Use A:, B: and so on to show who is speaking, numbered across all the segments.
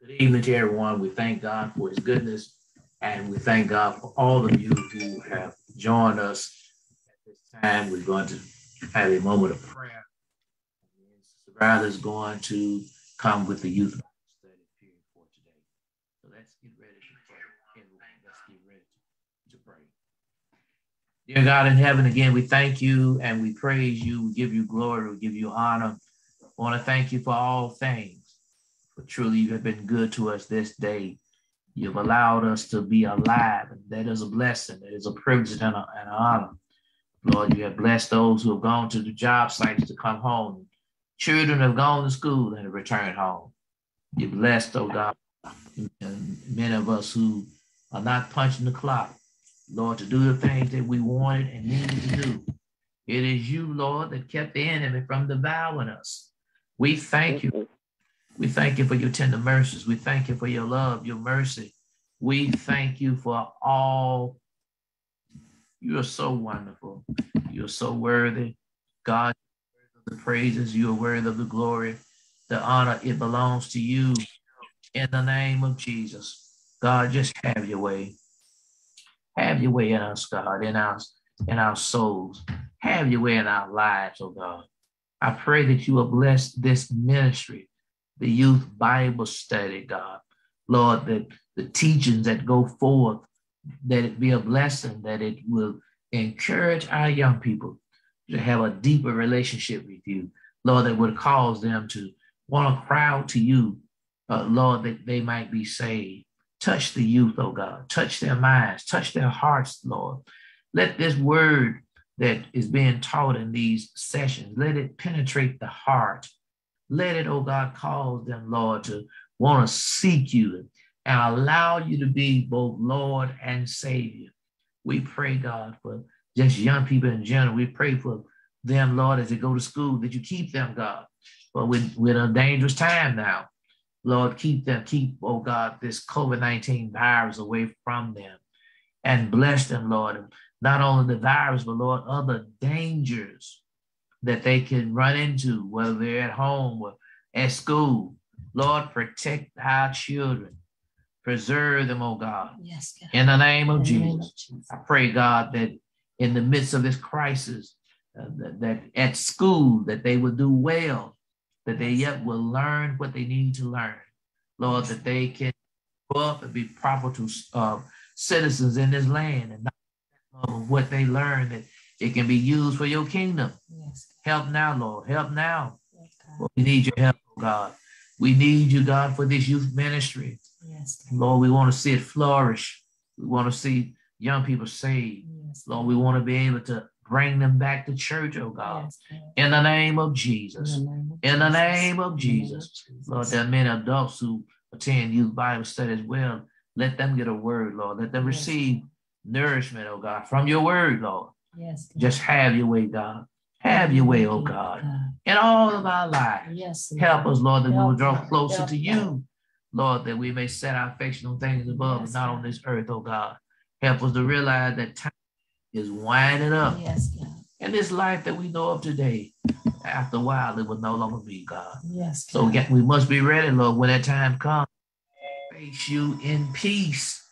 A: Good evening to everyone. We thank God for his goodness and we thank God for all of you who have joined us at this time. We're going to have a moment of prayer. Sister is going to come with the youth today. So let's get ready to pray. Let's get ready to pray. Dear God in heaven, again, we thank you and we praise you. We give you glory. We give you honor. I want to thank you for all things. For truly, you have been good to us this day. You've allowed us to be alive, and that is a blessing. It is a privilege and, a, and an honor. Lord, you have blessed those who have gone to the job sites to come home. Children have gone to school and have returned home. You blessed, oh God, and many of us who are not punching the clock, Lord, to do the things that we wanted and needed to do. It is you, Lord, that kept the enemy from devouring us. We thank you we thank you for your tender mercies. We thank you for your love, your mercy. We thank you for all. You are so wonderful. You're so worthy. God, the praises, you are worthy of the glory, the honor. It belongs to you in the name of Jesus. God, just have your way. Have your way in us, God, in our, in our souls. Have your way in our lives, oh God. I pray that you will bless this ministry the youth Bible study, God. Lord, that the teachings that go forth, that it be a blessing, that it will encourage our young people to have a deeper relationship with you. Lord, that would cause them to want to cry out to you, uh, Lord, that they might be saved. Touch the youth, oh God. Touch their minds, touch their hearts, Lord. Let this word that is being taught in these sessions, let it penetrate the heart let it, oh God, cause them, Lord, to want to seek you and allow you to be both Lord and Savior. We pray, God, for just young people in general. We pray for them, Lord, as they go to school, that you keep them, God. But we're in a dangerous time now, Lord, keep them, keep, oh God, this COVID 19 virus away from them and bless them, Lord. Not only the virus, but Lord, other dangers that they can run into, whether they're at home or at school. Lord, protect our children. Preserve them, oh God.
B: Yes, God.
A: In the name of, Jesus. Name of Jesus. I pray, God, that in the midst of this crisis, uh, that, that, at school, that they will do well, that they yet will learn what they need to learn. Lord, that they can grow up and be proper to uh, citizens in this land and not what they learn, that it can be used for your kingdom. Yes. Help now, Lord. Help now. We need your help, oh God. We need you, God, for this youth ministry. Yes. Lord, we want to see it flourish. We want to see young people saved. Yes. Lord, we want to be able to bring them back to church, oh God. Yes, in the name of Jesus. In the name of, Jesus. Lord, there are many adults who attend youth Bible study as well. Let them get a word, Lord. Let them receive nourishment, oh God, from your word, Lord. Yes. God. Just have your way, God. Have your way, oh God, in all of our lives. Yes. Help us, Lord, that Help we will draw closer Help to you, Lord, that we may set our affection on things above yes, and not on this earth, oh God. Help us to realize that time is winding up. Yes, God. In this life that we know of today, after a while, it will no longer be, God. Yes. God. So we must be ready, Lord, when that time comes. Face you in peace.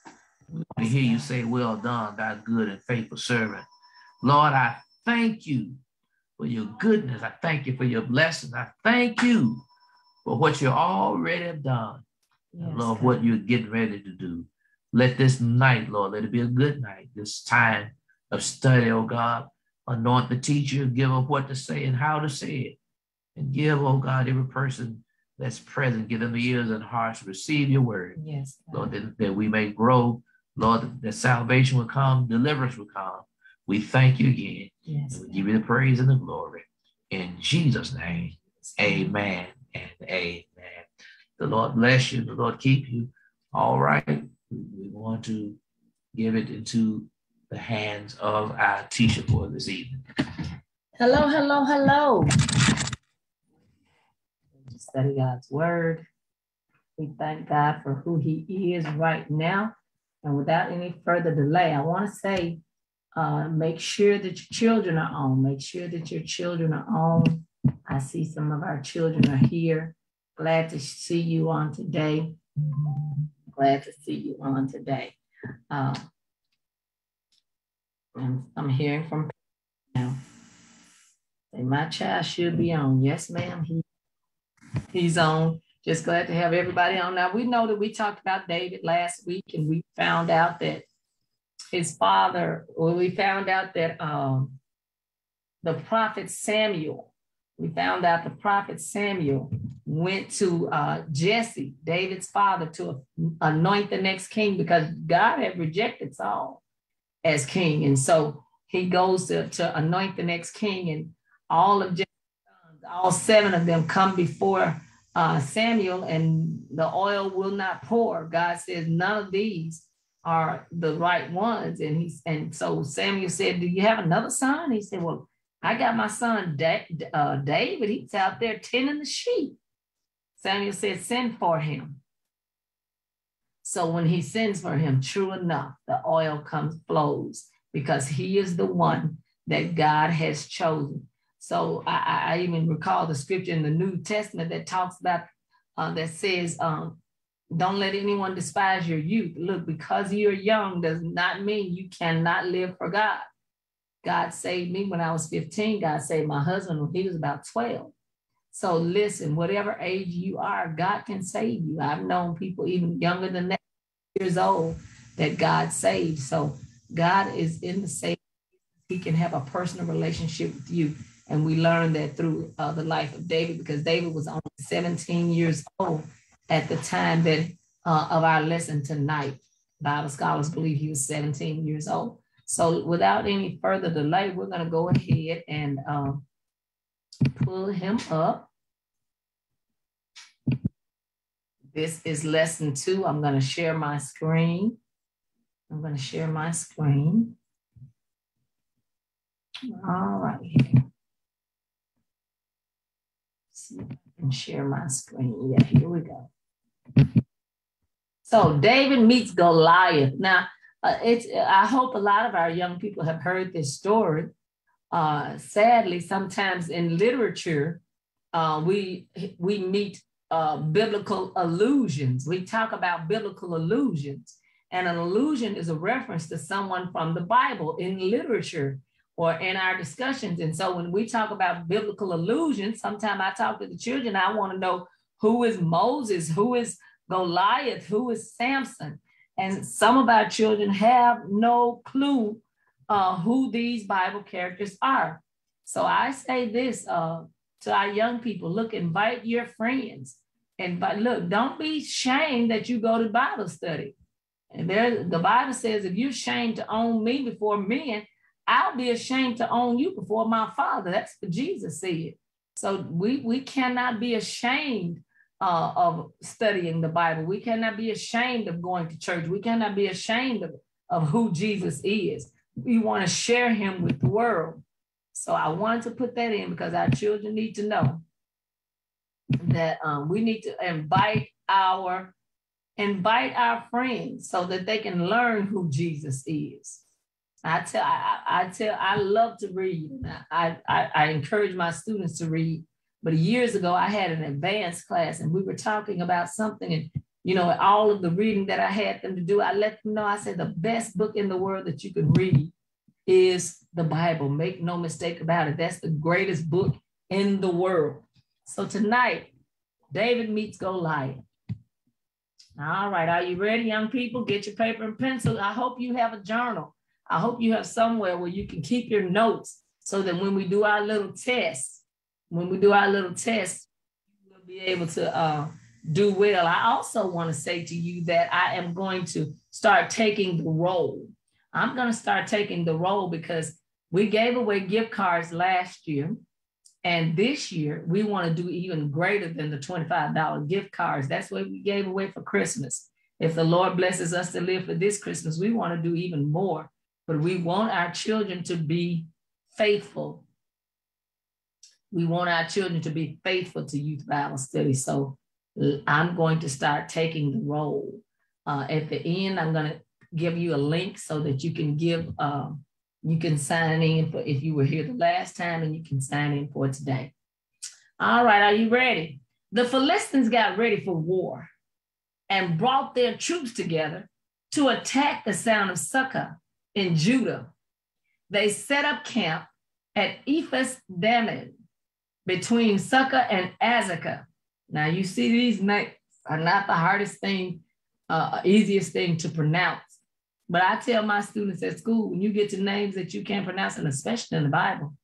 A: We want to hear you say, Well done, thy good and faithful servant. Lord, I thank you for your goodness. I thank you for your blessings. I thank you for what you already have done. Yes, Lord, God. what you're getting ready to do. Let this night, Lord, let it be a good night, this time of study, oh God. Anoint the teacher, give them what to say and how to say it. And give, oh God, every person that's present, give them the ears and hearts to receive your word. Yes. God. Lord, that, that we may grow. Lord, that salvation will come, deliverance will come. We thank you again. Yes. we give you the praise and the glory. In Jesus' name, amen and amen. The Lord bless you. The Lord keep you. All right. We want to give it into the hands of our teacher for this evening.
B: Hello, hello, hello. Study God's word. We thank God for who He is right now. And without any further delay, I want to say uh, make sure that your children are on. Make sure that your children are on. I see some of our children are here. Glad to see you on today. Glad to see you on today. Uh, I'm, I'm hearing from now. Say my child should be on. Yes, ma'am. He, he's on. Just glad to have everybody on. Now we know that we talked about David last week, and we found out that his father, well, we found out that um, the prophet Samuel, we found out the prophet Samuel went to uh, Jesse, David's father, to anoint the next king because God had rejected Saul as king. And so he goes to, to anoint the next king, and all of Jesse's all seven of them come before uh, Samuel, and the oil will not pour. God says, None of these are the right ones. And he's and so Samuel said, Do you have another son? He said, Well, I got my son da- uh, David. He's out there tending the sheep. Samuel said, Send for him. So when he sends for him, true enough, the oil comes, flows because he is the one that God has chosen. So I, I even recall the scripture in the New Testament that talks about, uh, that says, um, don't let anyone despise your youth. Look, because you're young does not mean you cannot live for God. God saved me when I was 15. God saved my husband when he was about 12. So listen, whatever age you are, God can save you. I've known people even younger than that years old that God saved. So God is in the same. He can have a personal relationship with you. And we learned that through uh, the life of David because David was only 17 years old at the time that uh, of our lesson tonight. Bible scholars believe he was 17 years old. So without any further delay, we're going to go ahead and um, pull him up. This is lesson two. I'm going to share my screen. I'm going to share my screen. All right. See if I can share my screen. Yeah, here we go. So David meets Goliath. Now, uh, it's I hope a lot of our young people have heard this story. Uh, sadly, sometimes in literature, uh, we we meet uh, biblical allusions. We talk about biblical allusions, and an allusion is a reference to someone from the Bible in literature or in our discussions. And so, when we talk about biblical allusions, sometimes I talk to the children. I want to know who is Moses, who is Goliath, who is Samson. And some of our children have no clue uh, who these Bible characters are. So I say this uh, to our young people look, invite your friends. And but look, don't be ashamed that you go to Bible study. And there, the Bible says, if you're ashamed to own me before men, I'll be ashamed to own you before my Father. That's what Jesus said. So we we cannot be ashamed uh, of studying the Bible. We cannot be ashamed of going to church. We cannot be ashamed of, of who Jesus is. We want to share him with the world. So I wanted to put that in because our children need to know that um, we need to invite our invite our friends so that they can learn who Jesus is. I tell I, I tell I love to read. I, I I encourage my students to read but years ago, I had an advanced class and we were talking about something. And, you know, all of the reading that I had them to do, I let them know I said the best book in the world that you can read is the Bible. Make no mistake about it. That's the greatest book in the world. So tonight, David meets Goliath. All right, are you ready, young people? Get your paper and pencil. I hope you have a journal. I hope you have somewhere where you can keep your notes so that when we do our little test, when we do our little test, we'll be able to uh, do well. I also want to say to you that I am going to start taking the roll. I'm going to start taking the roll because we gave away gift cards last year. And this year, we want to do even greater than the $25 gift cards. That's what we gave away for Christmas. If the Lord blesses us to live for this Christmas, we want to do even more. But we want our children to be faithful we want our children to be faithful to youth Bible study. So I'm going to start taking the roll. Uh, at the end, I'm going to give you a link so that you can give, um, you can sign in for if you were here the last time and you can sign in for today. All right, are you ready? The Philistines got ready for war. and brought their troops together to attack the sound of Socoh in Judah. They set up camp at Ephes Dammim between Socoh and Azekah. Now you see these names are not the hardest thing, uh, easiest thing to pronounce. But I tell my students at school, when you get to names that you can't pronounce, and especially in the Bible,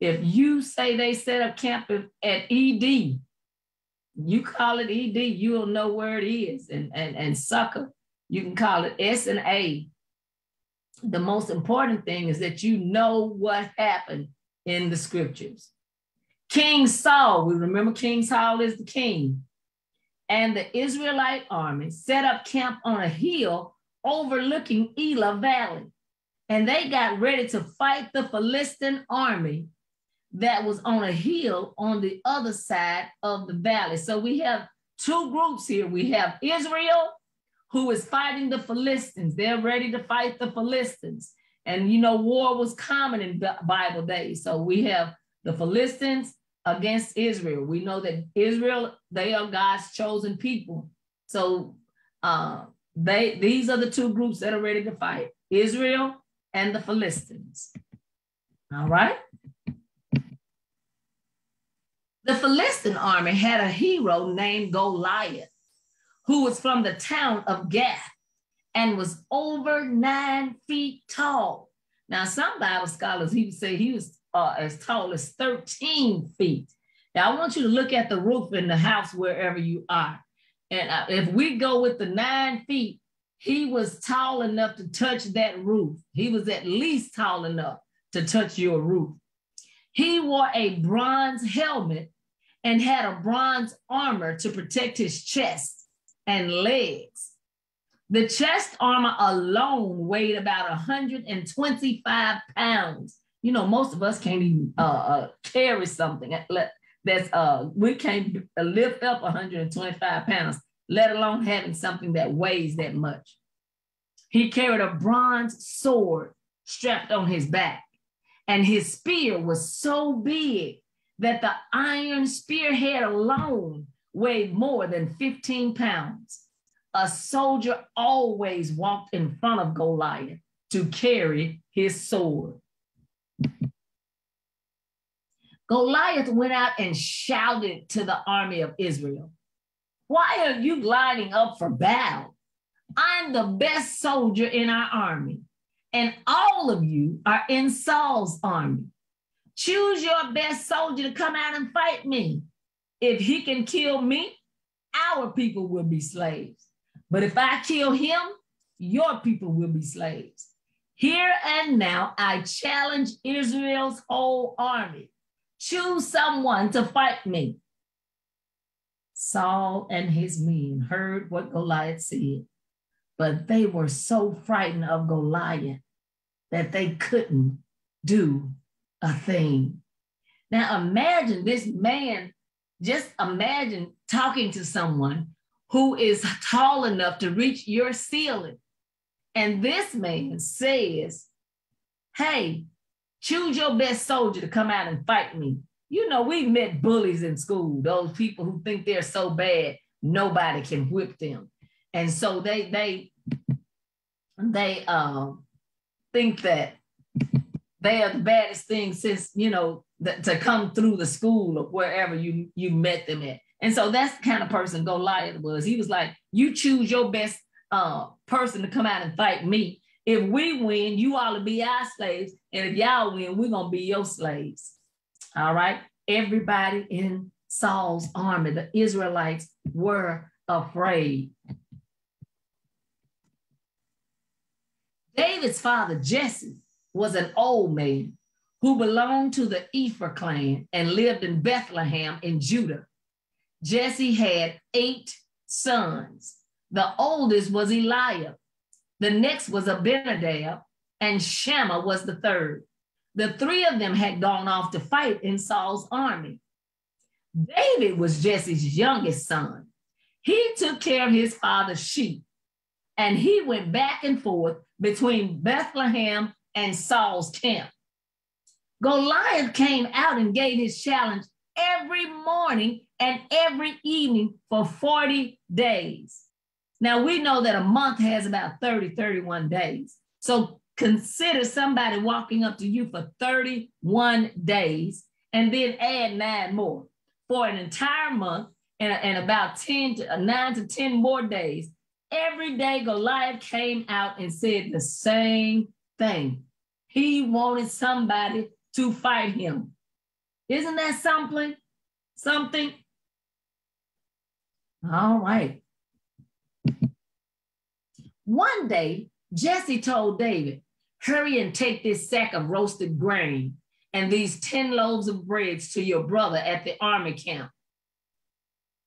B: if you say they set up camp at ED, you call it ED, you'll know where it is. And, and, and sucker, you can call it S and A. The most important thing is that you know what happened in the scriptures. King Saul, we remember King Saul is the king, and the Israelite army set up camp on a hill overlooking Elah Valley. And they got ready to fight the Philistine army that was on a hill on the other side of the valley. So we have two groups here. We have Israel, who is fighting the Philistines. They're ready to fight the Philistines. And you know, war was common in Bible days. So we have the Philistines against Israel. We know that Israel, they are God's chosen people. So uh, they these are the two groups that are ready to fight: Israel and the Philistines. All right. The Philistine army had a hero named Goliath, who was from the town of Gath and was over nine feet tall. Now, some Bible scholars, he would say he was uh, as tall as 13 feet. Now, I want you to look at the roof in the house wherever you are. And uh, if we go with the nine feet, he was tall enough to touch that roof. He was at least tall enough to touch your roof. He wore a bronze helmet and had a bronze armor to protect his chest and legs. The chest armor alone weighed about 125 pounds. You know, most of us can't even uh, uh, carry something that's uh, we can't lift up 125 pounds, let alone having something that weighs that much. He carried a bronze sword strapped on his back, and his spear was so big that the iron spearhead alone weighed more than 15 pounds. A soldier always walked in front of Goliath to carry his sword. Goliath went out and shouted to the army of Israel, Why are you lining up for battle? I'm the best soldier in our army, and all of you are in Saul's army. Choose your best soldier to come out and fight me. If he can kill me, our people will be slaves. But if I kill him, your people will be slaves. Here and now, I challenge Israel's whole army. Choose someone to fight me. Saul and his men heard what Goliath said, but they were so frightened of Goliath that they couldn't do a thing. Now imagine this man, just imagine talking to someone who is tall enough to reach your ceiling. And this man says, Hey, choose your best soldier to come out and fight me. You know, we met bullies in school, those people who think they're so bad, nobody can whip them. And so they they they uh, think that they are the baddest thing since you know to come through the school or wherever you you met them at. And so that's the kind of person Goliath was. He was like, you choose your best uh, person to come out and fight me. If we win, you all to be our slaves. And if y'all win, we're to be your slaves. All right. Everybody in Saul's army, the Israelites were afraid. David's father, Jesse, was an old man who belonged to the Ephraim clan and lived in Bethlehem in Judah. Jesse had eight sons. The oldest was Eliab. The next was Abinadab, and Shammah was the third. The three of them had gone off to fight in Saul's army. David was Jesse's youngest son. He took care of his father's sheep, and he went back and forth between Bethlehem and Saul's camp. Goliath came out and gave his challenge every morning and every evening for 40 days. Now we know that a month has about 30, 31 days. So consider somebody walking up to you for 31 days and then add nine more for an entire month and, and about 10 to uh, nine to 10 more days. Every day Goliath came out and said the same thing. He wanted somebody to fight him. Isn't that something? Something? All right. One day, Jesse told David, hurry and take this sack of roasted grain and these 10 loaves of bread to your brother at the army camp,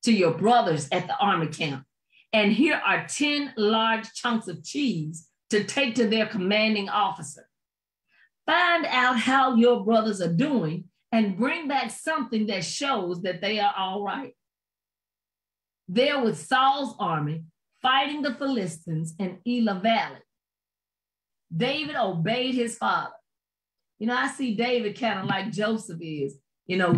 B: to your brothers at the army camp. And here are 10 large chunks of cheese to take to their commanding officer. Find out how your brothers are doing and bring back something that shows that they are all right. There was Saul's army fighting the Philistines in Elah Valley. David obeyed his father. You know, I see David kind of like Joseph is. You know,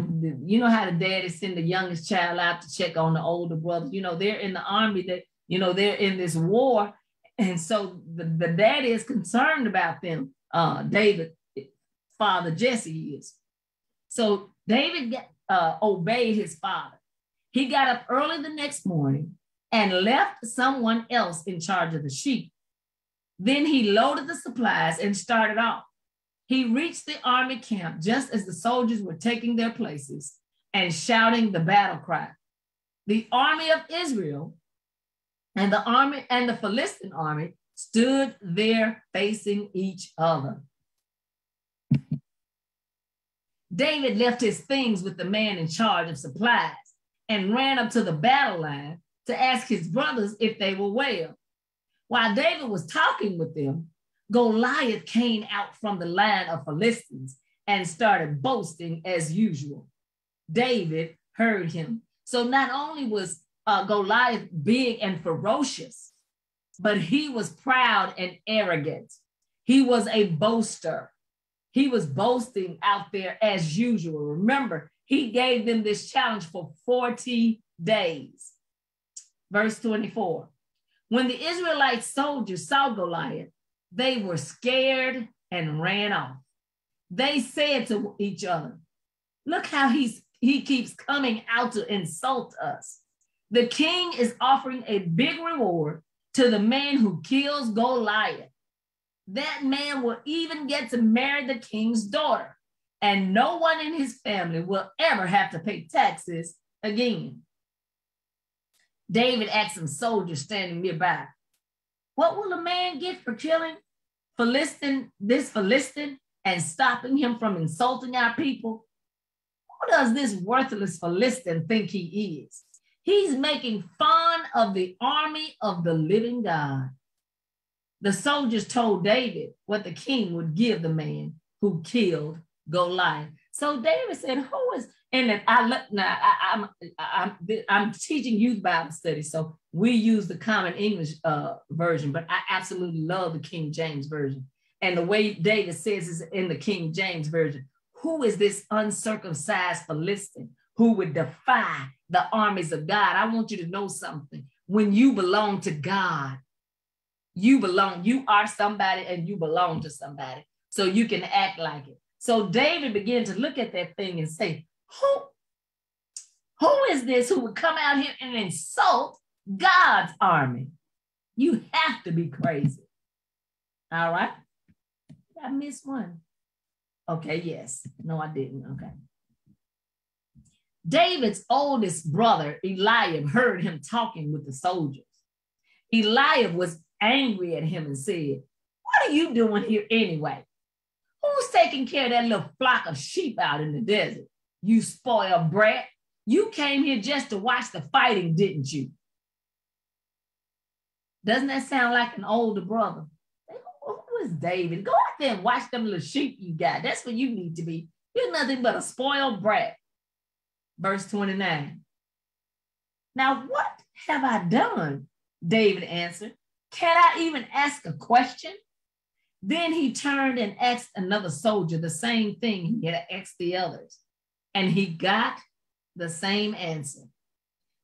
B: you know how the daddy send the youngest child out to check on the older brother. You know, they're in the army that, you know, they're in this war. And so the, the daddy is concerned about them. Uh, David, father Jesse is. So David uh, obeyed his father. He got up early the next morning and left someone else in charge of the sheep. Then he loaded the supplies and started off. He reached the army camp just as the soldiers were taking their places and shouting the battle cry. The army of Israel and the army and the Philistine army stood there facing each other. David left his things with the man in charge of supplies and ran up to the battle line to ask his brothers if they were well. While David was talking with them, Goliath came out from the line of Philistines and started boasting as usual. David heard him. So not only was uh, Goliath big and ferocious, but he was proud and arrogant. He was a boaster. He was boasting out there as usual. Remember, he gave them this challenge for 40 days. Verse 24. When the Israelite soldiers saw Goliath, they were scared and ran off. They said to each other, Look how he's, he keeps coming out to insult us. The king is offering a big reward to the man who kills Goliath. That man will even get to marry the king's daughter, and no one in his family will ever have to pay taxes again. David asked some soldiers standing nearby, what will a man get for killing Philistine, this Philistine and stopping him from insulting our people? Who does this worthless Philistine think he is? He's making fun of the army of the living God. The soldiers told David what the king would give the man who killed Goliath. So David said, Who is and I look now. I, am I'm, I'm I'm teaching youth Bible study, so we use the Common English uh, version, but I absolutely love the King James version. And the way David says is in the King James version. Who is this uncircumcised Philistine who would defy the armies of God? I want you to know something. When you belong to God, you belong. You are somebody, and you belong to somebody, so you can act like it. So David began to look at that thing and say, who, who is this who would come out here and insult God's army? You have to be crazy. All right. I missed one. Okay, yes. No, I didn't. Okay. David's oldest brother, Eliab, heard him talking with the soldiers. Eliab was angry at him and said, What are you doing here anyway? Who's taking care of that little flock of sheep out in the desert? you spoiled brat. You came here just to watch the fighting, didn't you? Doesn't that sound like an older brother? Who is David? Go out there and watch them little sheep you got. That's what you need to be. You're nothing but a spoiled brat. Verse 29. Now, what have I done? David answered. Can I even ask a question? Then he turned and asked another soldier the same thing he had asked the others and he got the same answer.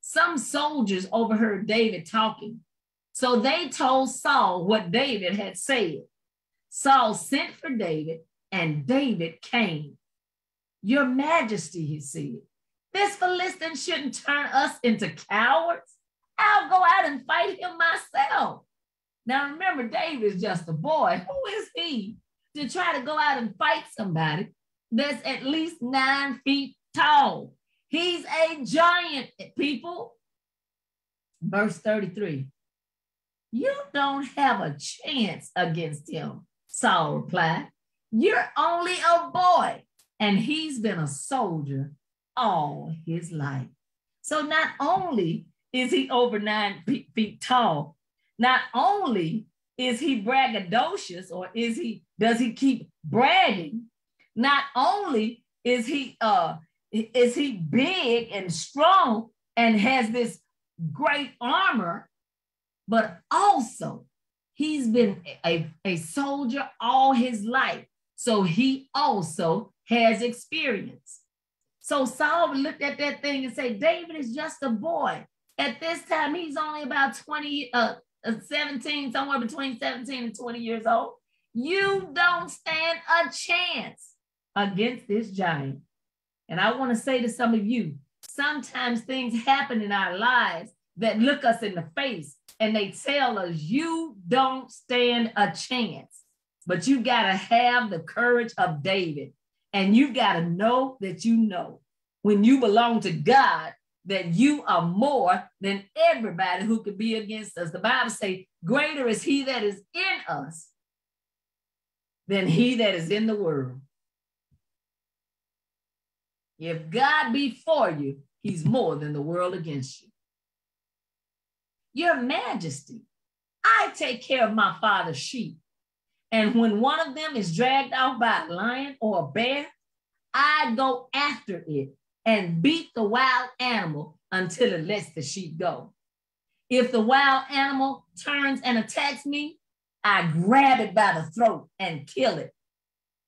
B: Some soldiers overheard David talking So they told Saul what David had said. Saul sent for David, and David came. Your majesty, he said, this Philistine shouldn't turn us into cowards. I'll go out and fight him myself. Now remember, David is just a boy. Who is he to try to go out and fight somebody that's at least nine feet tall? He's a giant, people. Verse 33. You don't have a chance against him, Saul replied. You're only a boy, and he's been a soldier all his life. So not only is he over nine feet tall, not only is he braggadocious or is he does he keep bragging, not only is he uh is he big and strong and has this great armor, but also he's been a, a soldier all his life. So he also has experience. So Saul looked at that thing and said, David is just a boy. At this time, he's only about 20, uh, uh 17, somewhere between 17 and 20 years old. You don't stand a chance against this giant. And I want to say to some of you, sometimes things happen in our lives that look us in the face and they tell us you don't stand a chance, but you got to have the courage of David. And you've got to know that you know when you belong to God that you are more than everybody who could be against us. The Bible says, greater is he that is in us than he that is in the world. If God be for you, he's more than the world against you. Your majesty, I take care of my father's sheep. And when one of them is dragged off by a lion or a bear, I go after it and beat the wild animal until it lets the sheep go. If the wild animal turns and attacks me, I grab it by the throat and kill it.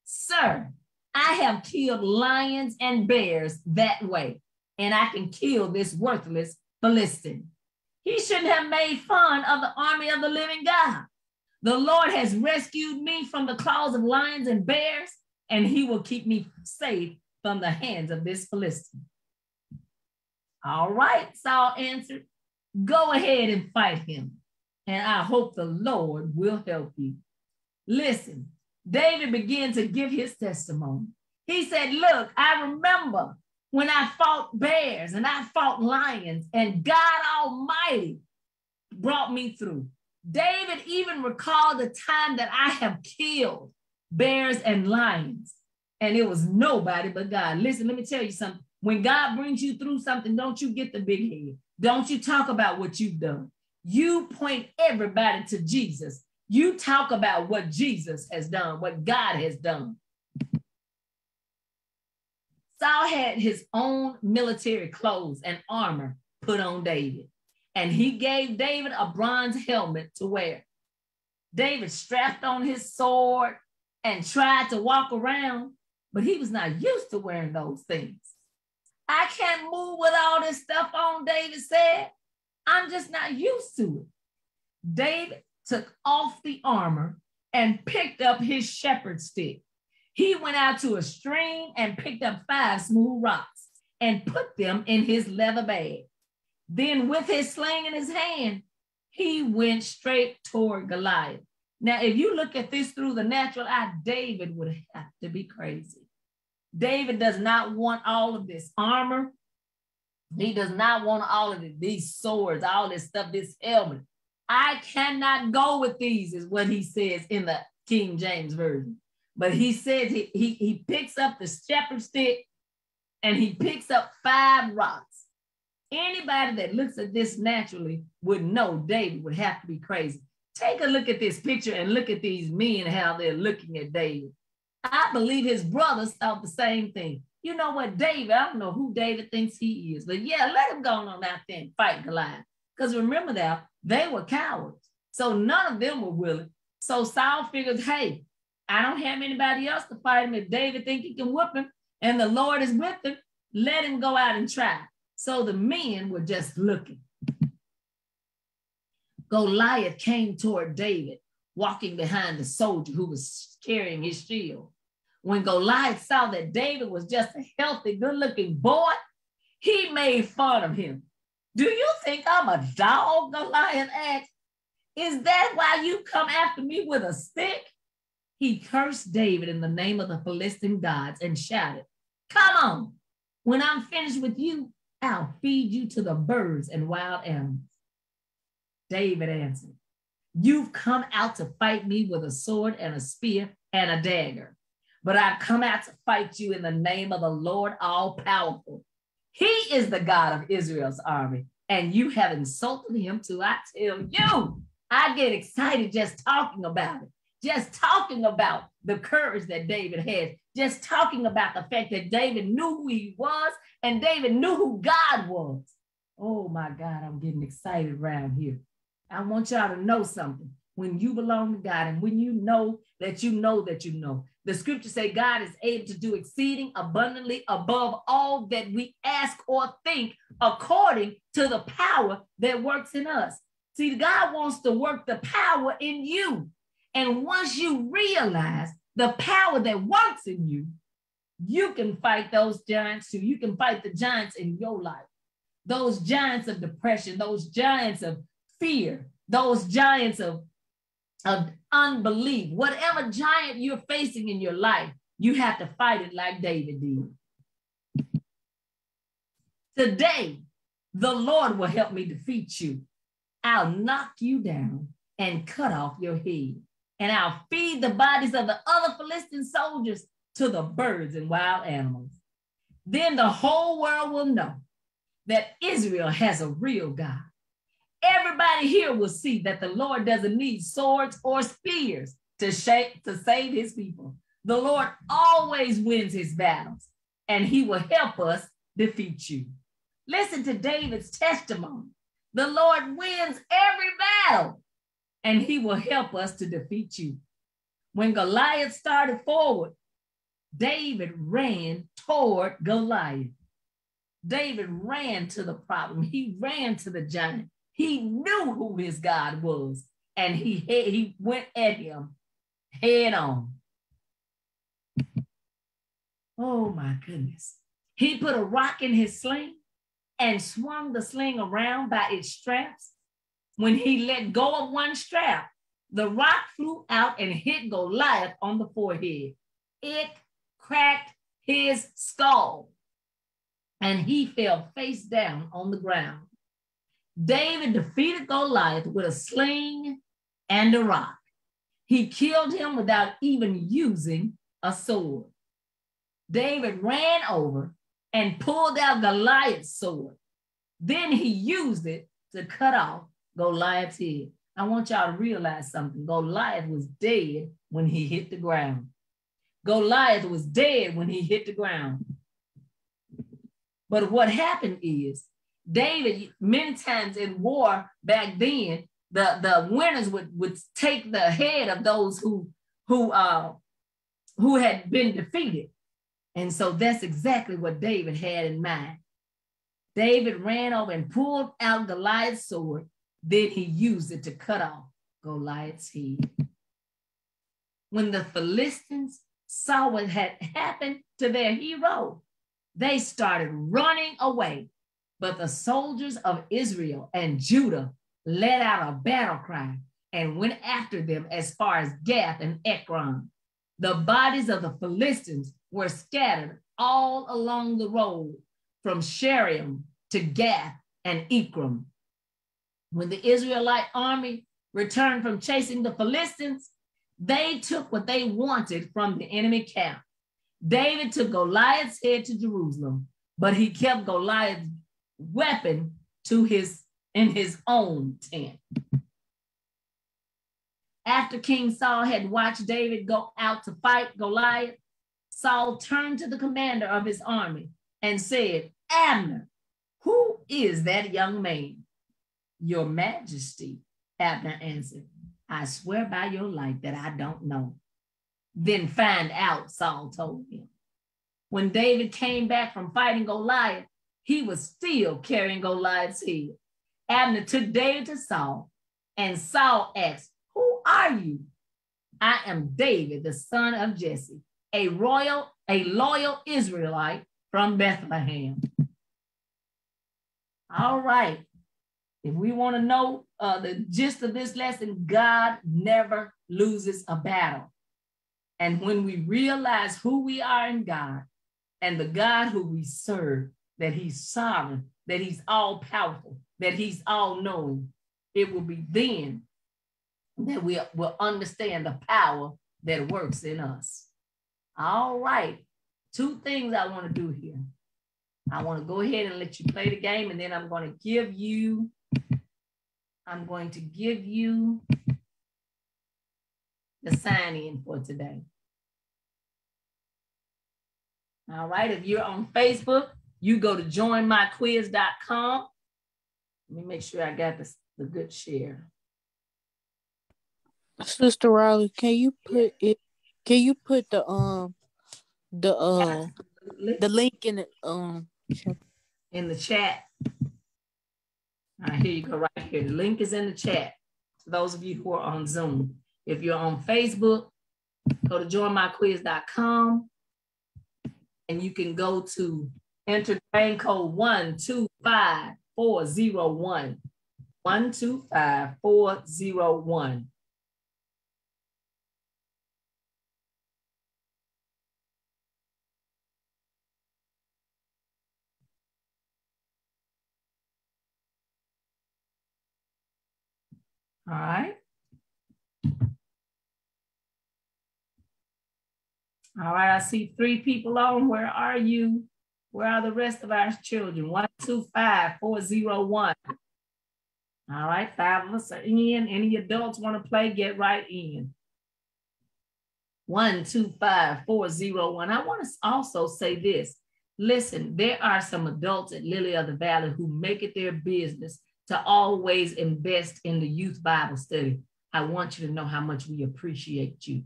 B: Sir, I have killed lions and bears that way, and I can kill this worthless Philistine. He shouldn't have made fun of the army of the living God. The Lord has rescued me from the claws of lions and bears, and he will keep me safe from the hands of this Philistine. All right, Saul answered, Go ahead and fight him, and I hope the Lord will help you. Listen, David began to give his testimony. He said, Look, I remember when I fought bears and I fought lions, and God Almighty brought me through. David even recalled the time that I have killed bears and lions, and it was nobody but God. Listen, let me tell you something. When God brings you through something, don't you get the big head. Don't you talk about what you've done. You point everybody to Jesus you talk about what Jesus has done, what God has done. Saul had his own military clothes and armor put on David, and he gave David a bronze helmet to wear. David strapped on his sword and tried to walk around, but he was not used to wearing those things. I can't move with all this stuff on, David said. I'm just not used to it. David took off the armor and picked up his shepherd's stick. He went out to a stream and picked up five smooth rocks and put them in his leather bag. Then, with his sling in his hand, he went straight toward Goliath. Now, if you look at this through the natural eye, David would have to be crazy. David does not want all of this armor. He does not want all of it, these swords, all this stuff, this helmet. I cannot go with these, is what he says in the King James Version. But he says he, he, he picks up the shepherd stick and he picks up five rocks. Anybody that looks at this naturally would know David would have to be crazy. Take a look at this picture and look at these men, how they're looking at David. I believe his brothers thought the same thing. You know what, David, I don't know who David thinks he is, but yeah, let him go on out there and fight Goliath. Because remember now, they were cowards. So none of them were willing. So Saul figures, hey, I don't have anybody else to fight him. If David think he can whoop him and the Lord is with him, let him go out and try. So the men were just looking. Goliath came toward David, walking behind the soldier who was carrying his shield. When Goliath saw that David was just a healthy, good looking boy, he made fun of him. Do you think I'm a dog? Goliath asked. Is that why you come after me with a stick? He cursed David in the name of the Philistine gods and shouted, Come on, when I'm finished with you, I'll feed you to the birds and wild animals. David answered, You've come out to fight me with a sword and a spear and a dagger, but I've come out to fight you in the name of the Lord all powerful. He is the God of Israel's army, and you have insulted him too. I tell you, I get excited just talking about it, just talking about the courage that David had, just talking about the fact that David knew who he was and David knew who God was. Oh my God, I'm getting excited around here. I want y'all to know something. When you belong to God and when you know that you know that you know, the scriptures say God is able to do exceeding abundantly above all that we ask or think according to the power that works in us. See, God wants to work the power in you. And once you realize the power that works in you, you can fight those giants too. You can fight the giants in your life. Those giants of depression, those giants of fear, those giants of, of unbelief, whatever giant you're facing in your life, you have to fight it like David did. Today, the Lord will help me defeat you. I'll knock you down and cut off your head. And I'll feed the bodies of the other Philistine soldiers to the birds and wild animals. Then the whole world will know that Israel has a real God Everybody here will see that the Lord doesn't need swords or spears to, shape, to save his people. The Lord always wins his battles, and he will help us defeat you. Listen to David's testimony. The Lord wins every battle, and he will help us to defeat you. When Goliath started forward, David ran toward Goliath. David ran to the problem. He ran to the giant. He knew who his God was, and he, he went at him head on. Oh my goodness. He put a rock in his sling and swung the sling around by its straps. When he let go of one strap, the rock flew out and hit Goliath on the forehead. It cracked his skull, and he fell face down on the ground. David defeated Goliath with a sling and a rock. He killed him without even using a sword. David ran over and pulled out Goliath's sword. Then he used it to cut off Goliath's head. I want y'all to realize something. Goliath was dead when he hit the ground. Goliath was dead when he hit the ground. But what happened is David, many times in war back then, the, the winners would, would take the head of those who who uh who had been defeated. And so that's exactly what David had in mind. David ran over and pulled out Goliath's sword. Then he used it to cut off Goliath's head. When the Philistines saw what had happened to their hero, they started running away but the soldiers of Israel and Judah let out a battle cry and went after them as far as Gath and Ekron. The bodies of the Philistines were scattered all along the road from Shaaraim to Gath and Ekron. When the Israelite army returned from chasing the Philistines, they took what they wanted from the enemy camp. David took Goliath's head to Jerusalem, but he kept Goliath's weapon to his in his own tent. After King Saul had watched David go out to fight Goliath, Saul turned to the commander of his army and said, Abner, who is that young man? Your majesty, Abner answered, I swear by your life that I don't know. Then find out, Saul told him. When David came back from fighting Goliath, he was still carrying Goliath's head. Abner took David to Saul, And Saul asked, Who are you? I am David, the son of Jesse, a royal, a loyal Israelite from Bethlehem. All right. If we want to know uh, the gist of this lesson, God never loses a battle. And when we realize who we are in God and the God who we serve, that He's sovereign, that He's all powerful, that He's all knowing, it will be then that we will understand the power that works in us. All right. Two things I want to do here. I want to go ahead and let you play the game, and then I'm going to give you, I'm going to give you the sign in for today. All right. If you're on Facebook, you go to joinmyquiz.com. Let me make sure I got the, the good share.
C: Sister Riley, can you put it? Can you put the um the uh the link in the um
B: in the chat? All right, here you go, right here. The link is in the chat. For those of you who are on Zoom, if you're on Facebook, go to joinmyquiz.com and you can go to enter bank code one two five four zero one. One two five four zero one. All right. All right, I see three people on. Where are you? Where are the rest of our children? One, two, five, four, zero, one. All right, five of us are in. Any adults want to play? Get right in. One, two, five, four, zero, one. I want to also say this. Listen, there are some adults at Lily of the Valley who make it their business to always invest in the youth Bible study. I want you to know how much we appreciate you.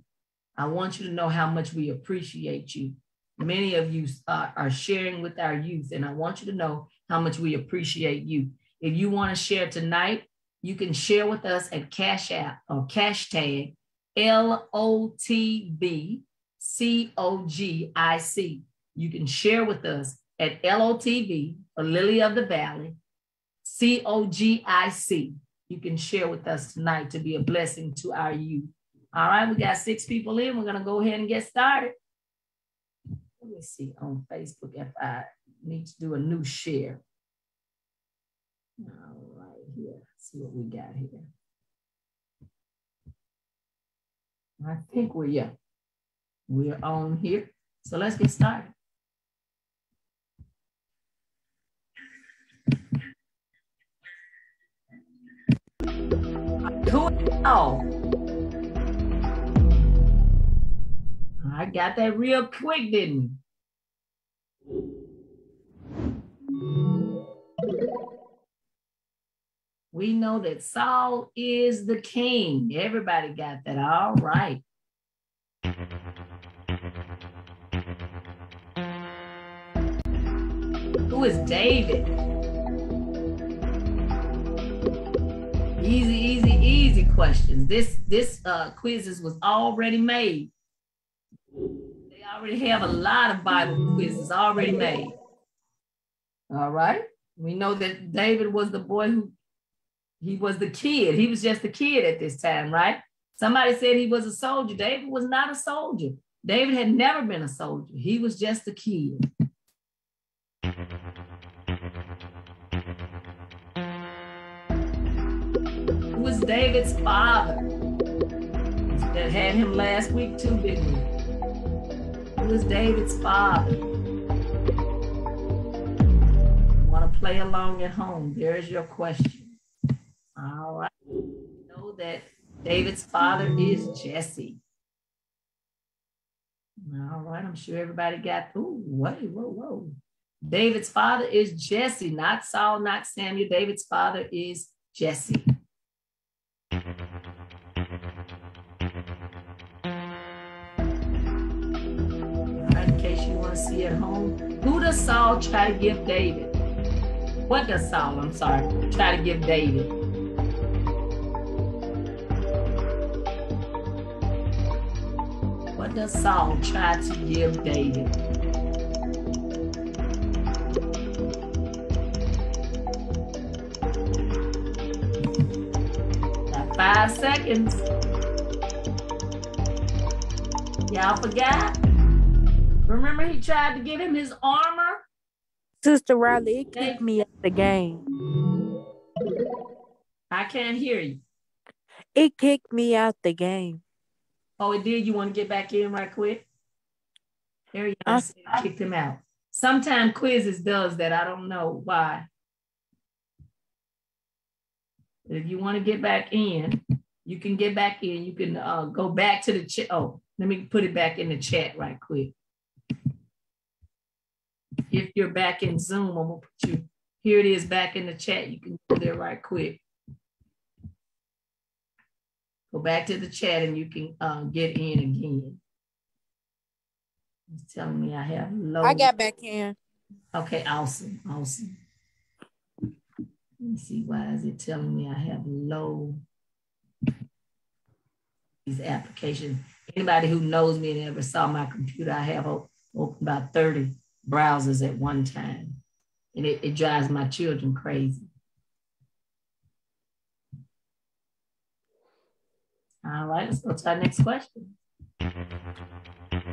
B: I want you to know how much we appreciate you. Many of you are, sharing with our youth, and I want you to know how much we appreciate you. If you want to share tonight, you can share with us at Cash App or Cash Tag L O T B C O G I C. You can share with us at LOTV, a Lily of the Valley, C O G I C. You can share with us tonight to be a blessing to our youth. All right, we got six people in. We're going to go ahead and get started. Let me see on Facebook if I need to do a new share. All right, here. see what we got here. I think we're, yeah, we're on here. So let's get started. Oh, I got that real quick, didn't We know that Saul is the king. Everybody got that. All right. Who is David? Easy, easy, easy questions. This this uh, Quizizz was already made. They already have a lot of Bible quizzes already made. All right. We know that David was the boy who he was the kid. He was just a kid at this time, right? Somebody said he was a soldier. David was not a soldier. David had never been a soldier. He was just a kid. Was David's father? That had him last week too, didn't he? Who was David's father? Want to play along at home? There's your question. All right. Know that David's father is Jesse. All right, I'm sure everybody got, ooh, wait, whoa, whoa. David's father is Jesse, not Saul, not Samuel. David's father is Jesse. at home, who does Saul try to give David? What does Saul, I'm sorry, try to give David? What does Saul try to give David? Five seconds. Y'all forgot? Remember he tried to give him his armor?
C: Sister Riley, it kicked me out the game.
B: I can't hear you.
C: It kicked me out the game.
B: Oh, it did. You want to get back in right quick? There you go. Kicked him out. Sometimes Quizizz does that. I don't know why. But if you want to get back in, you can get back in. You can uh, go back to the chat. Oh, let me put it back in the chat right quick. If you're back in Zoom, I'm gonna put you. Here it is back in the chat. You can go there right quick. Go back to the chat and you can uh, get in again. It's telling me I have low.
C: I got back in.
B: Okay, awesome, awesome. Let me see, why is it telling me I have low these applications? Anybody who knows me and ever saw my computer, I have open about 30 browsers at one time. And it, it drives my children crazy. All right, let's go to our next question.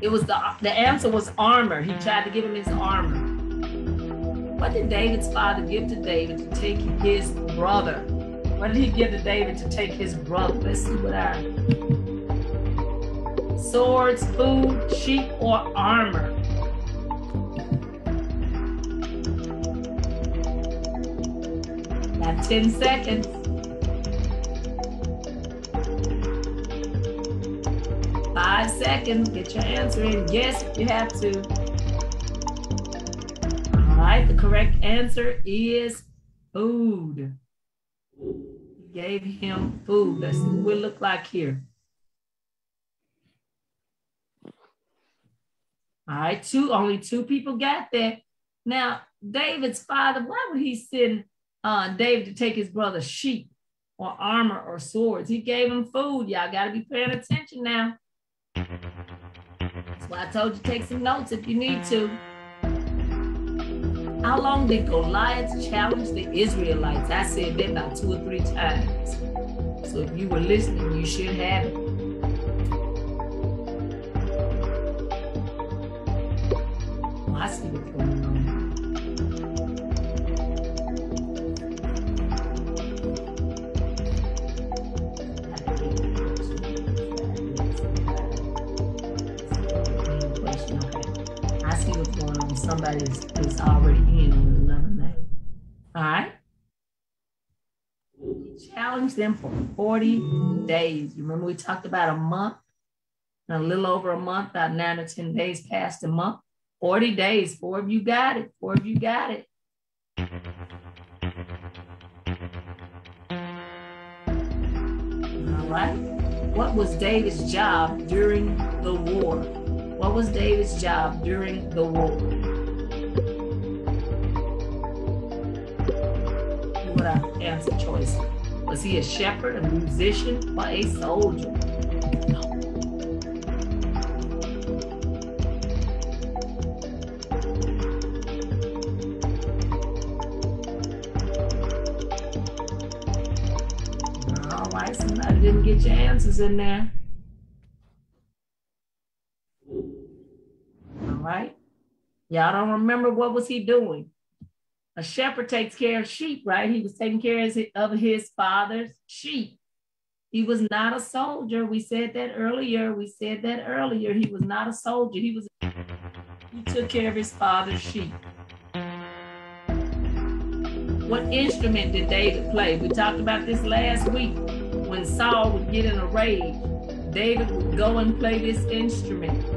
B: It was the the answer was armor. He tried to give him his armor. What did David's father give to David to take his brother? What did he give to David to take his brother? Let's see what our swords, food, sheep, or armor. Got 10 seconds. Five seconds. Get your answer in. Yes, you have to. All right, the correct answer is food. He gave him food. Let's see what it look like here. All right, two, only two people got that. Now, David's father, why would he send uh, David to take his brother's sheep or armor or swords? He gave him food. Y'all got to be paying attention now. That's why I told you take some notes if you need to. How long did Goliath challenge the Israelites? I said that about two or three times. So if you were listening, you should have it. I see Somebody is, is already in on another name. All right. He challenged them for 40 days. You remember we talked about a month? A little over a month, about nine or 10 days past a month. 40 days. Four of you got it. Four of you got it. All right. What was David's job during the war? What was David's job during the war? Our answer choice? Was he a shepherd, a musician, or a soldier? All right, somebody didn't get your answers in there. All right. Y'all don't remember what was he doing? A shepherd takes care of sheep, right? He was taking care of his, father's sheep. He was not a soldier. We said that earlier. We said that earlier. He was not a soldier. He was he took care of his father's sheep. What instrument did David play? We talked about this last week. When Saul would get in a rage, David would go and play this instrument.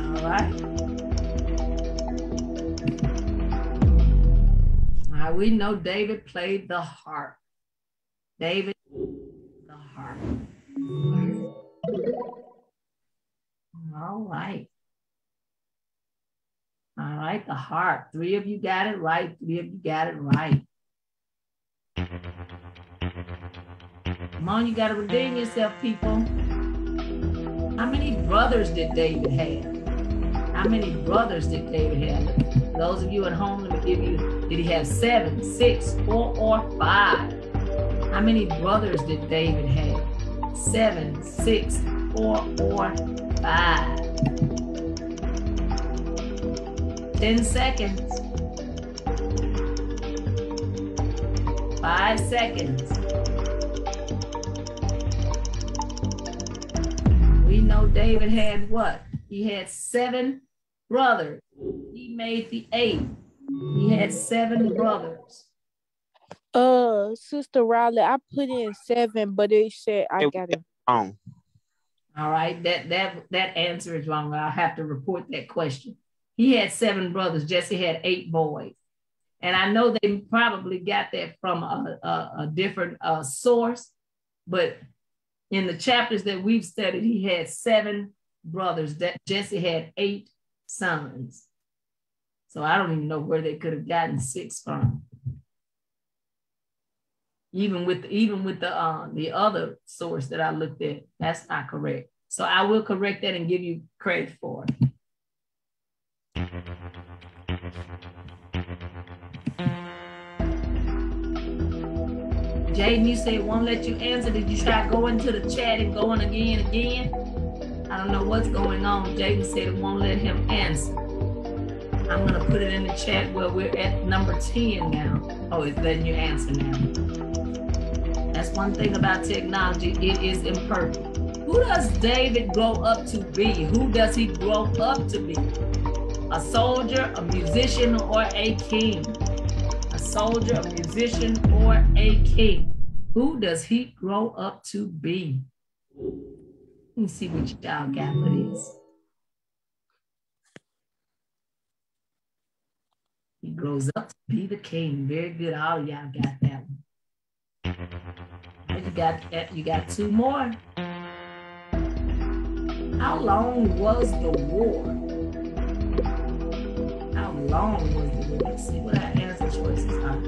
B: All right. Right, we know David played the harp. David, the harp. All right. All right, the harp. Three of you got it right. Three of you got it right. Come on, you got to redeem yourself, people. How many brothers did David have? How many brothers did David have? those of you at home, let me give you, did he have seven, six, four, or five? How many brothers did David have? Seven, six, four, or five? 10 seconds. Five seconds. We know David had what? He had seven brothers. He made the eight. He had seven brothers.
C: Uh, Sister Riley, I put in seven, but it said I got it wrong.
B: All right, that that that answer is wrong. I'll have to report that question. He had seven brothers. Jesse had eight boys. And I know they probably got that from a, a, a different uh, source, but in the chapters that we've studied, he had seven brothers. That Jesse had eight sons. So I don't even know where they could have gotten six from. Even with even with the uh, the other source that I looked at, that's not correct. So I will correct that and give you credit for it. Jaden, you said won't let you answer. Did you try going to the chat and going again again? I don't know what's going on. Jaden said it won't let him answer. I'm gonna put it in the chat where we're at number 10 now. Oh, it's letting you answer now. That's one thing about technology, it is imperfect. Who does David grow up to be? Who does he grow up to be? A soldier, a musician, or a king? A soldier, a musician, or a king? Who does he grow up to be? Me see which y'all got for. He grows up to be the king. Very good. Oh, All of y'all got that one. You got you got two more. How long was the war? How long was the war? Let's see what I choices are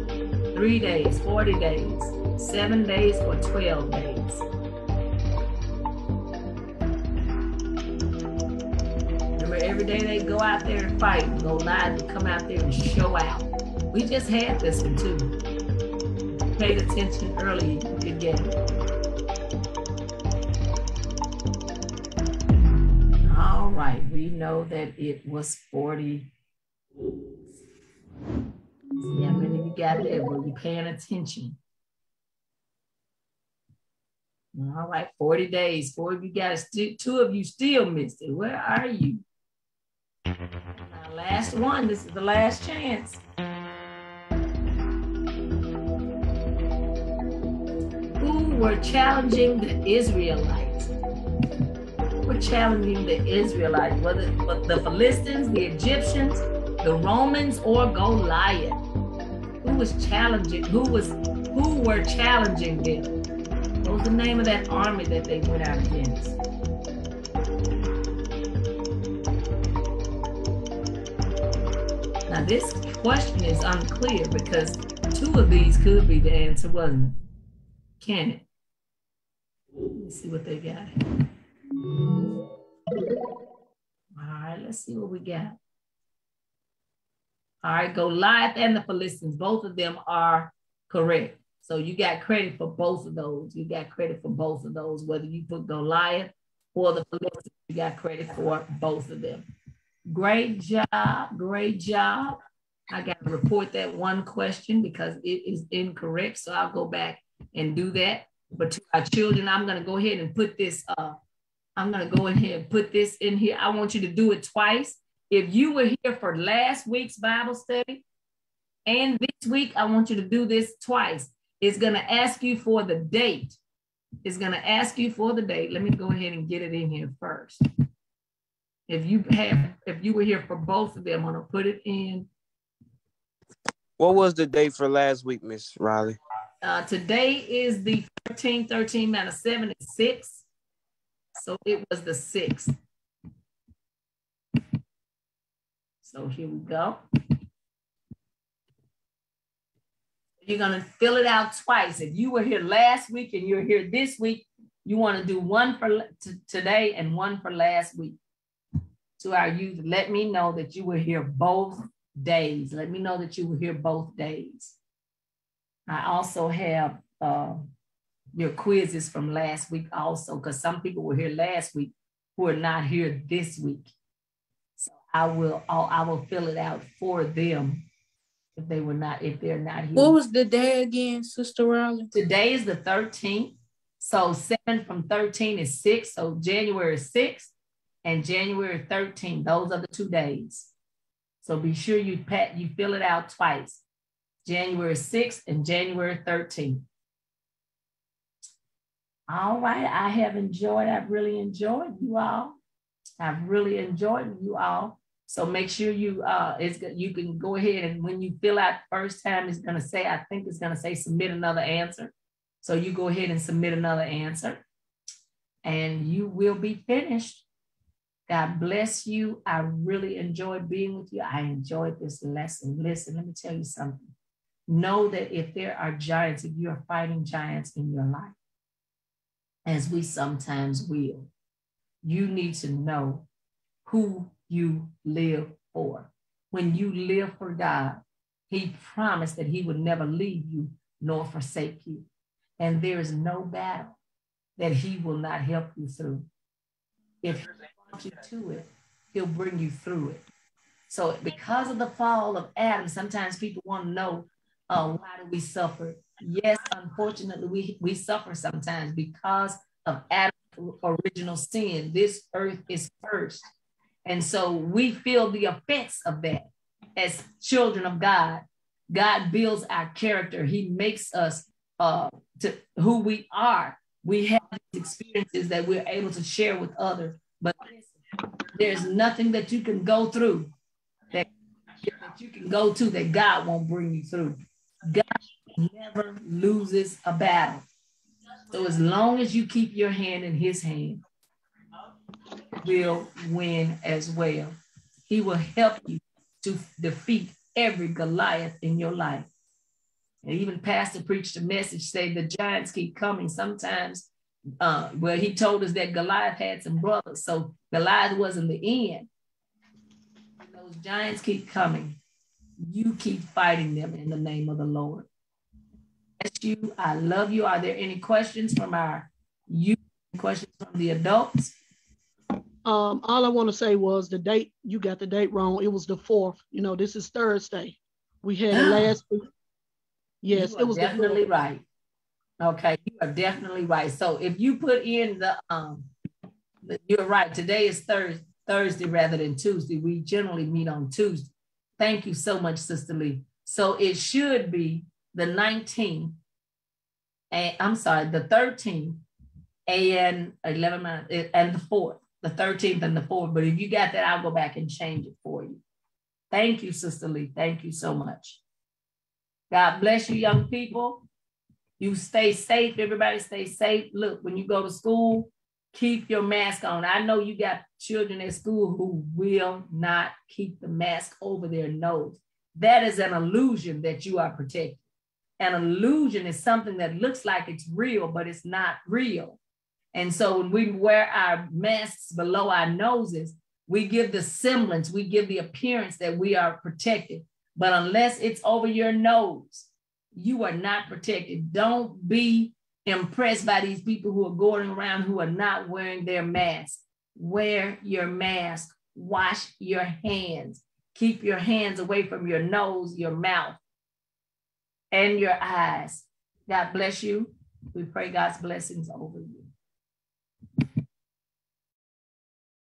B: three days, 40 days, seven days, or 12 days. Remember, every day they go out there and fight, Goliath and come out there and show out. We just had this one too. Paid attention early, you could get it. All right, we know that it was 40 See how many you got there? Were you paying attention? All right, 40 days. Four of you guys, two of you still missed it. Where are you? Last one. This is the last chance. Who were challenging the Israelites? Who were challenging the Israelites? Whether the Philistines, the Egyptians, the Romans, or Goliath? who was challenging, who was, who were challenging them. What was the name of that army that they went out against? Now this question is unclear because two of these could be the answer, wasn't it? Can it? Let's see what they got. All right, let's see what we got. All right, Goliath and the Philistines, both of them are correct. So you got credit for both of those. You got credit for both of those, whether you put Goliath or the Philistines, you got credit for both of them. Great job, great job. I got to report that one question because it is incorrect. So I'll go back and do that. But to our children, I'm going to go ahead and put this, uh, I'm going to go ahead and put this in here. I want you to do it twice if you were here for last week's Bible study and this week, I want you to do this twice. It's going to ask you for the date. It's going to ask you for the date. Let me go ahead and get it in here first. If you have, if you were here for both of them, I'm going to put it in.
D: What was the date for last week, Miss Riley?
B: Uh, today is the 13, 13 minus 7 is 6. So it was the 6th. So here we go. You're going to fill it out twice. If you were here last week and you're here this week, you want to do one for today and one for last week. To our youth, let me know that you were here both days. Let me know that you were here both days. I also have uh, your quizzes from last week also, because some people were here last week who are not here this week. So I will I'll, I will fill it out for them if they were not if they're not here.
C: What was the day again, Sister Riley?
B: Today is the 13th. So seven from 13 is six. So January 6th and January 13th. Those are the two days. So be sure you pat you fill it out twice. January 6th and January 13th. All right, I have enjoyed, I've really enjoyed you all. I've really enjoyed you all. So make sure you uh it's you can go ahead and when you fill out first time, it's gonna say, I think it's gonna say submit another answer. So you go ahead and submit another answer and you will be finished. God bless you. I really enjoyed being with you. I enjoyed this lesson. Listen, let me tell you something. Know that if there are giants, if you are fighting giants in your life, as we sometimes will, you need to know who you live for. When you live for God, He promised that He would never leave you nor forsake you. And there is no battle that He will not help you through. If you to it, He'll bring you through it. So, because of the fall of Adam, sometimes people want to know uh, why do we suffer? Yes, unfortunately, we, we suffer sometimes because of Adam's original sin. This earth is cursed. And so we feel the effects of that as children of God. God builds our character. He makes us uh, to who we are. We have these experiences that we're able to share with others. But there's nothing that you can go through that, that you can go to that God won't bring you through. God never loses a battle. So as long as you keep your hand in his hand, will win as well. He will help you to defeat every Goliath in your life. And even Pastor preached a message saying the giants keep coming. Sometimes, uh, well, he told us that Goliath had some brothers, so Goliath wasn't the end. those giants keep coming. You keep fighting them in the name of the Lord. Bless you. I love you. Are there any questions from our you? Questions from the adults?
E: Um, all I want to say was the date, you got the date wrong. It was the fourth. You know, this is Thursday. We had last week. Yes, it was
B: definitely right. Okay, you are definitely right. So if you put in the um you're right, today is Thursday, Thursday rather than Tuesday. We generally meet on Tuesday. Thank you so much, Sister Lee. So it should be the 19th, and I'm sorry, the 13th and 11 and the 4th the 13th and the 4th. But if you got that, I'll go back and change it for you. Thank you, Sister Lee. Thank you so much. God bless you, young people. You stay safe. Everybody stay safe. Look, when you go to school, keep your mask on. I know you got children at school who will not keep the mask over their nose. That is an illusion that you are protected. An illusion is something that looks like it's real, but it's not real. And so when we wear our masks below our noses, we give the semblance, we give the appearance that we are protected. But unless it's over your nose, you are not protected. Don't be impressed by these people who are going around who are not wearing their mask. Wear your mask, wash your hands, keep your hands away from your nose, your mouth, and your eyes. God bless you. We pray God's blessings over you.